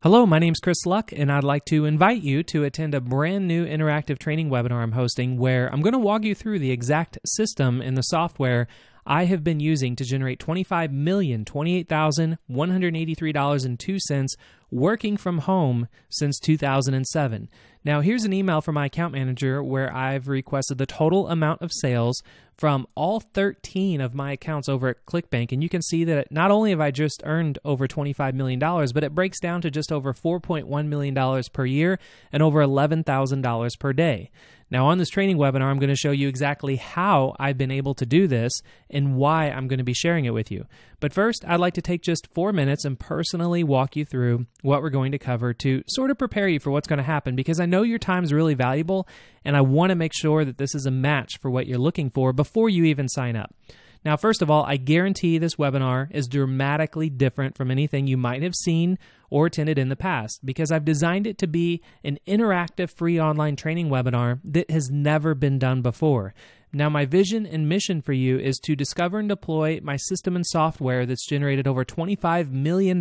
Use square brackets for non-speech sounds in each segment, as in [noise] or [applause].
Hello, my name is Chris Luke, and I'd like to invite you to attend a brand new interactive training webinar I'm hosting where I'm going to walk you through the exact system and the software I have been using to generate $25,028,183.02 working from home since 2007. Now, here's an email from my account manager where I've requested the total amount of sales from all 13 of my accounts over at ClickBank. And you can see that not only have I just earned over $25 million, but it breaks down to just over $4.1 million per year and over $11,000 per day. Now, on this training webinar, I'm going to show you exactly how I've been able to do this and why I'm going to be sharing it with you. But first, I'd like to take just four minutes and personally walk you through what we're going to cover to sort of prepare you for what's going to happen because I know your time is really valuable and I want to make sure that this is a match for what you're looking for before you even sign up. Now, first of all, I guarantee this webinar is dramatically different from anything you might have seen or attended in the past because I've designed it to be an interactive free online training webinar that has never been done before. Now, my vision and mission for you is to discover and deploy my system and software that's generated over $25 million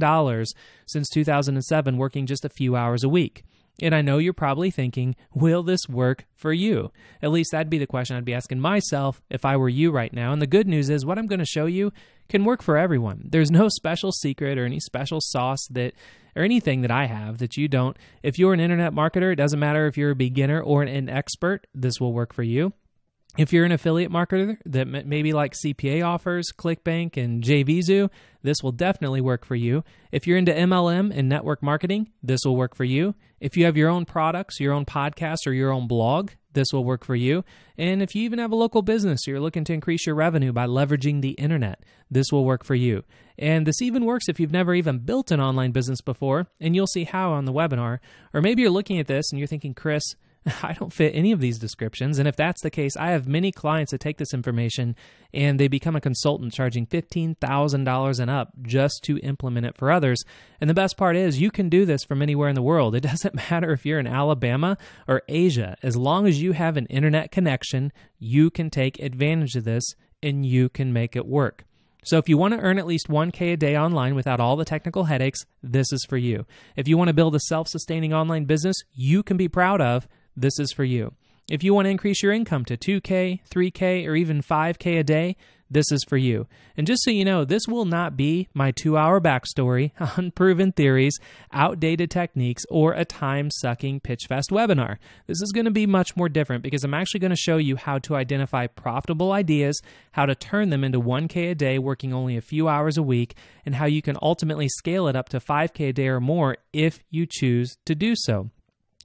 since 2007, working just a few hours a week. And I know you're probably thinking, will this work for you? At least that'd be the question I'd be asking myself if I were you right now. And the good news is, what I'm going to show you can work for everyone. There's no special secret or any special sauce that, or anything that I have that you don't. If you're an internet marketer, it doesn't matter if you're a beginner or an expert, this will work for you. If you're an affiliate marketer that maybe like CPA offers, ClickBank, and JVZoo, this will definitely work for you. If you're into MLM and network marketing, this will work for you. If you have your own products, your own podcast, or your own blog, this will work for you. And if you even have a local business, you're looking to increase your revenue by leveraging the internet, this will work for you. And this even works if you've never even built an online business before, and you'll see how on the webinar. Or maybe you're looking at this and you're thinking, Chris, [laughs] I don't fit any of these descriptions. And if that's the case, I have many clients that take this information and they become a consultant charging $15,000 and up just to implement it for others. And the best part is you can do this from anywhere in the world. It [laughs] doesn't matter if you're in Alabama or Asia. As long as you have an internet connection, you can take advantage of this and you can make it work. So if you want to earn at least 1K a day online without all the technical headaches, this is for you. If you want to build a self sustaining online business you can be proud of, this is for you. If you want to increase your income to 2K, 3K, or even 5K a day, this is for you. And just so you know, this will not be my two hour backstory, [laughs] unproven theories, outdated techniques, or a time sucking PitchFest webinar. This is going to be much more different because I'm actually going to show you how to identify profitable ideas, how to turn them into 1K a day working only a few hours a week, and how you can ultimately scale it up to 5K a day or more if you choose to do so.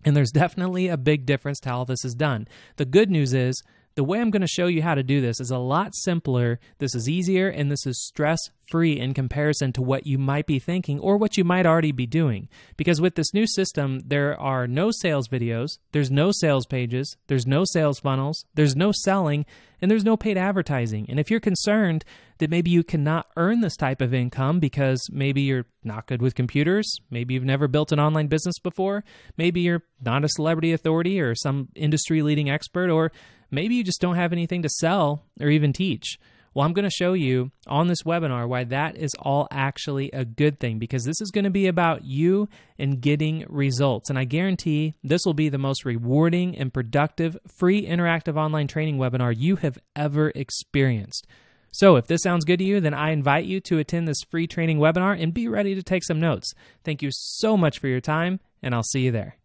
And there's definitely a big difference to how this is done. The good news is the way I'm going to show you how to do this is a lot simpler. This is easier and this is stress free in comparison to what you might be thinking or what you might already be doing. Because with this new system, there are no sales videos, there's no sales pages, there's no sales funnels, there's no selling, and there's no paid advertising. And if you're concerned that maybe you cannot earn this type of income because maybe you're not good with computers, maybe you've never built an online business before, maybe you're not a celebrity authority or some industry leading expert, or maybe you just don't have anything to sell or even teach. Well, I'm going to show you on this webinar why that is all actually a good thing because this is going to be about you and getting results. And I guarantee this will be the most rewarding and productive free interactive online training webinar you have ever experienced. So, if this sounds good to you, then I invite you to attend this free training webinar and be ready to take some notes. Thank you so much for your time, and I'll see you there.